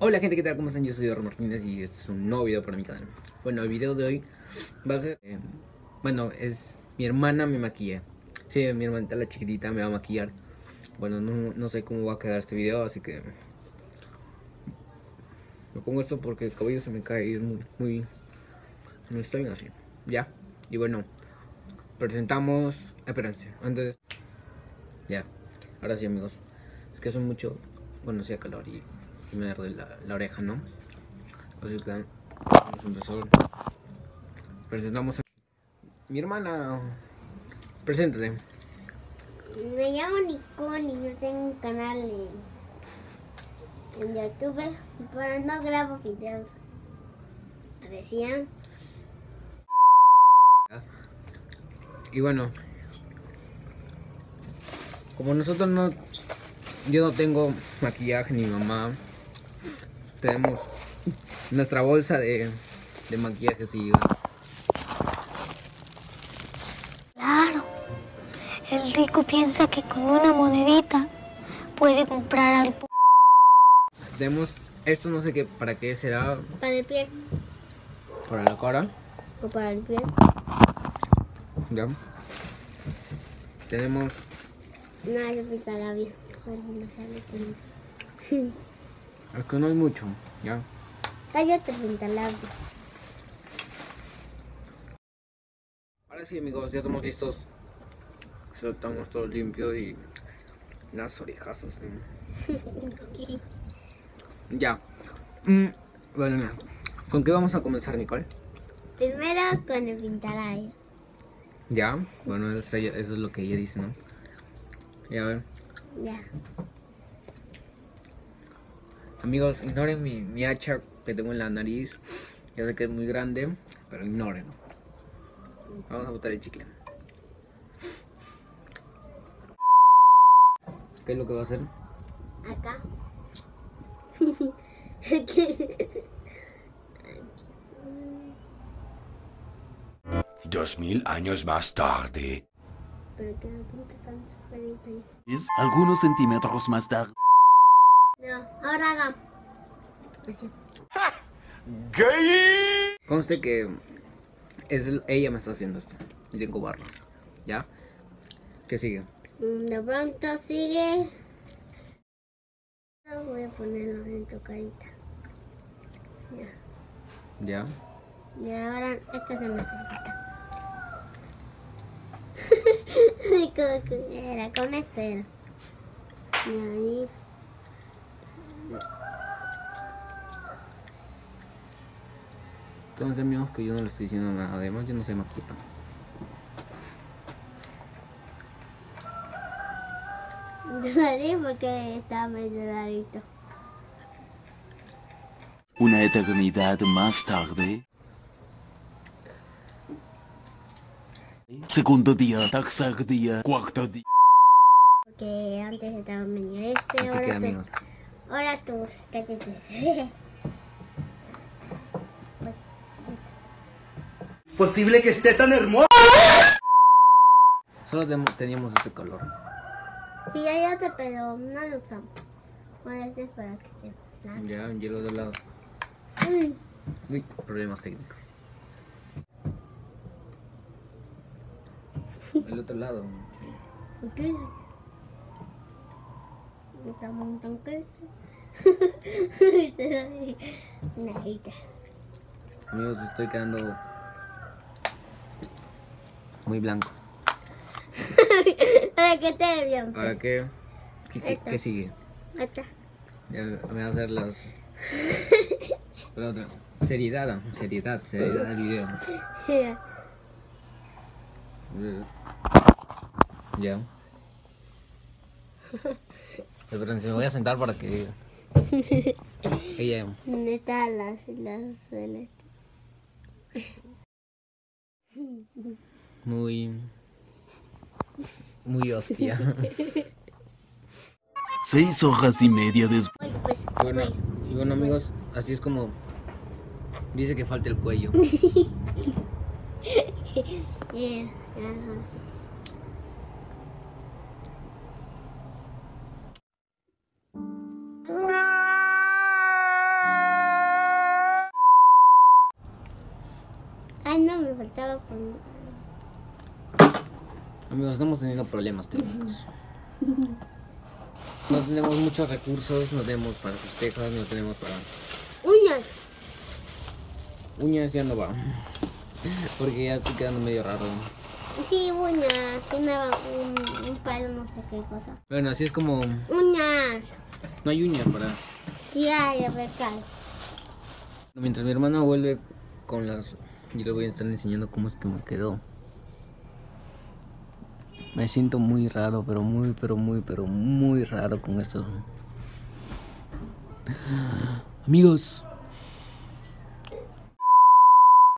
Hola gente, ¿qué tal? ¿Cómo están? Yo soy Eduardo Martínez y este es un nuevo video para mi canal. Bueno, el video de hoy va a ser... eh, bueno, es... Mi hermana me maquilla. Sí, mi hermanita la chiquitita me va a maquillar. Bueno, no, no sé cómo va a quedar este video, así que... Me pongo esto porque el cabello se me cae y es muy... muy no estoy así. Ya. Y bueno, presentamos... Espérense, antes... Ya. Ahora sí, amigos. Es que son mucho... Bueno, hacía calor y y me arde la, la oreja, ¿no? Así que vamos a empezar. Presentamos a mi hermana. Preséntate. Me llamo Nicole y yo tengo un canal en, en YouTube, pero no grabo videos. Recién. Y bueno, como nosotros no, yo no tengo maquillaje ni mamá, tenemos nuestra bolsa de, de maquillaje y Claro. El rico piensa que con una monedita puede comprar algo. tenemos esto no sé qué para qué será Para el pie para la cara, o para el pie. ya. Tenemos No, sale con- es que no hay mucho, ya. Ah, yo te pinta labios. Ahora sí amigos, ya estamos listos. Soltamos todo limpio y las orejas. ¿sí? ya. Mm, bueno, mira. ¿Con qué vamos a comenzar, Nicole? Primero con el pintalabios. Ya. Bueno, eso, eso es lo que ella dice, ¿no? Ya, a ver. Ya. Amigos, ignoren mi, mi hacha que tengo en la nariz. Ya sé que es muy grande, pero ignoren. Vamos a botar el chicle. ¿Qué es lo que va a hacer? Acá. Dos mil años más tarde. Pero que no tanto algunos centímetros más tarde. Ahora haga. Así. Conste que es el- ella me está haciendo esto. Y tengo barro. ¿Ya? ¿Qué sigue? De pronto sigue. Voy a ponerlo en tu carita. Ya. ¿Ya? Y ahora esto se necesita. Era, con esto era. Y ahí. Entonces amigos que yo no le estoy diciendo nada. Además yo no sé maquillar. Dudaré porque estaba medio rarito. Una eternidad más tarde. Segundo día, tercer día, cuarto día. Porque antes estaba medio este, Así ahora que tú. amigos. Ahora tú, cállate. posible que esté tan hermoso? Solo teníamos este color. Sí, hay otro, pero no lo usamos. Ahora este es para que esté blanco. Ya, un hielo de lado. Uy, Uy, problemas técnicos. El otro lado. ¿ok? Estamos un tanque. Amigos, estoy quedando muy blanco. Para que esté bien. Ahora qué, ¿qué, si- qué sigue? Ya me va a hacer las. La otra. Seriedad, seriedad, seriedad del video. Ya. Esperen, me voy a sentar para que. Ella. ¿Dónde están las, las? muy muy hostia. Seis hojas y media después. Bueno, y bueno amigos, así es como dice que falta el cuello. Eh, no, me faltaba. Amigos, estamos teniendo problemas técnicos. No tenemos muchos recursos, no tenemos para sus cejas, no tenemos para Uñas. uñas, ya no va. Porque ya estoy quedando medio raro. Sí, uñas. Va un, un palo, no sé qué cosa. Bueno, así es como Uñas. no hay uñas para. Sí hay, cae. Mientras mi hermano vuelve con las. Yo le voy a estar enseñando cómo es que me quedó. Me siento muy raro, pero muy, pero muy, pero muy raro con esto. Amigos.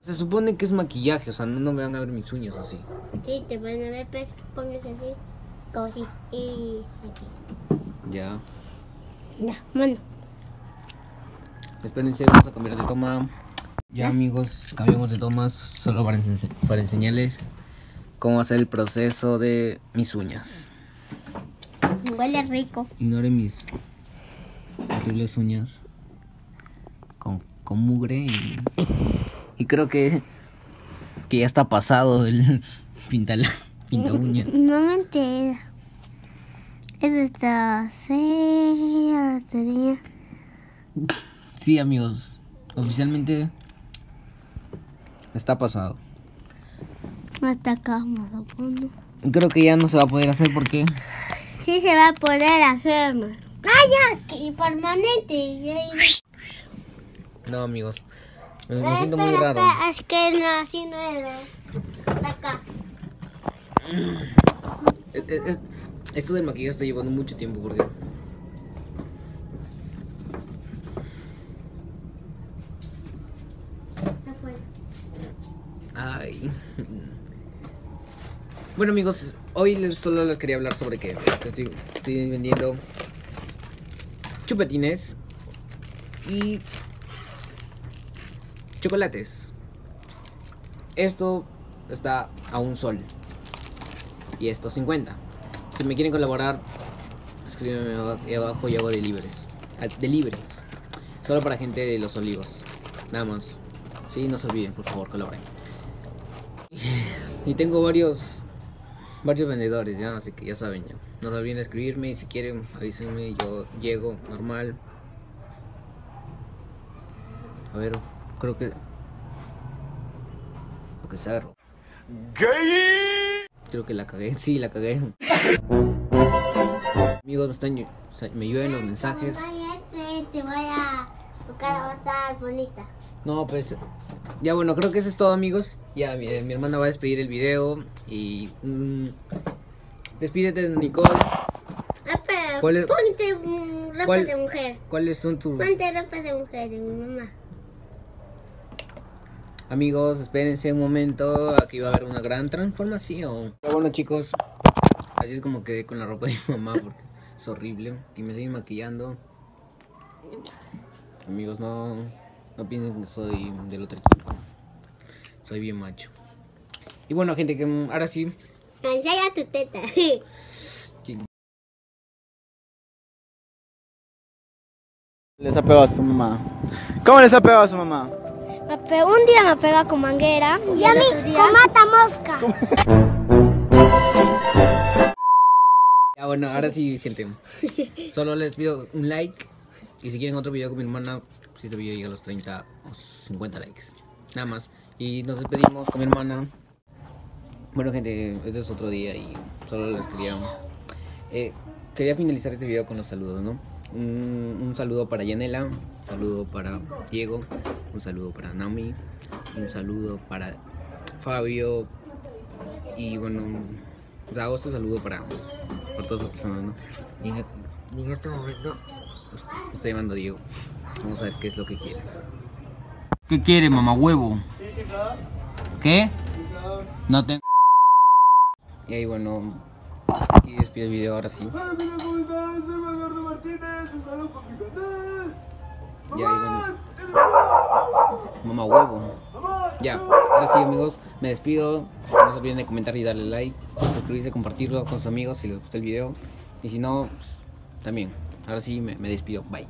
Se supone que es maquillaje, o sea, no, no me van a ver mis uñas así. Sí, te van a ver, pues, póngase así. Como así. Y aquí. Ya. Ya, mano. Espérense, vamos a cambiar de toma. Ya amigos, cambiamos de tomas solo para, ense- para enseñarles cómo hacer el proceso de mis uñas. Huele rico. Ignoren mis horribles uñas con, con mugre y, y creo que, que ya está pasado el pinta, pinta uña. No me entera. Es esta. Sí, la tenía. Sí amigos, oficialmente está pasado. Hasta acá. Creo que ya no se va a poder hacer porque Sí se va a poder hacer. Que permanente. no amigos, me, me siento muy raro. espera, Es que no, así no era. Hasta acá. Es- es- esto del maquillaje está llevando mucho tiempo porque Afuera. Ay. Bueno amigos, hoy solo les quería hablar sobre que estoy, vendiendo chupetines y chocolates. Esto está a un sol y esto 50. Si me quieren colaborar, escríbanme abajo y hago deliveries. Ah, Delivery. Solo para gente de los olivos. Nada más. Sí, no se olviden, por favor, colaboren. Y tengo varios varios vendedores, ya, así que ya saben ya. No de escribirme y si quieren avísenme, yo llego normal. A ver, creo que lo que se agarró. Creo que la cagué, sí, la cagué. Amigos, me están llu- o sea, me llueven los mensajes. Ay, este, te voy a. Bonita. No, pues ya bueno, creo que eso es todo, amigos. Ya mi, mi hermana va a despedir el video y mm, despídete, Nicole. Ah, pero ¿Cuál es- ponte ropa cuál- de mujer. ¿Cuáles son tus Ponte ropa de mujer de mi mamá. amigos? Espérense un momento, aquí va a haber una gran transformación. Pero bueno, chicos, así es como quedé con la ropa de mi mamá porque es horrible y me estoy maquillando. Amigos, no no piensen que soy del otro equipo. Soy bien macho. Y bueno, gente, que ahora sí Enseña tu teta. les ha pegado a su mamá? ¿Cómo les ha pegado a su mamá? Un día me pega con manguera. Y, a mí con mata mosca. Ya bueno, ahora sí, gente. Solo les pido un like. Y si quieren otro video con mi hermana, si este video llega a los 30 o 50 likes. Nada más. Y nos despedimos con mi hermana. Bueno, gente, este es otro día y solo les quería. eh, quería finalizar este video con los saludos, ¿no? Un, saludo para Yanela, un saludo para Diego, un saludo para Nami, un saludo para Fabio. Y bueno, hago este saludo para por todas las personas, ¿no? Y en, este momento me está llamando Diego. Vamos a ver qué es lo que quiere. ¿Qué quiere, mamá huevo? ¿Qué? No tengo. Y ahí bueno, aquí despido el video ahora sí. Ya ahí bueno. Mamá huevo. Ya, ahora sí amigos, me despido. No se olviden de comentar y darle like, suscribirse, compartirlo con sus amigos si les gustó el video. Y si no, pues, también. Ahora sí me, despido. Bye.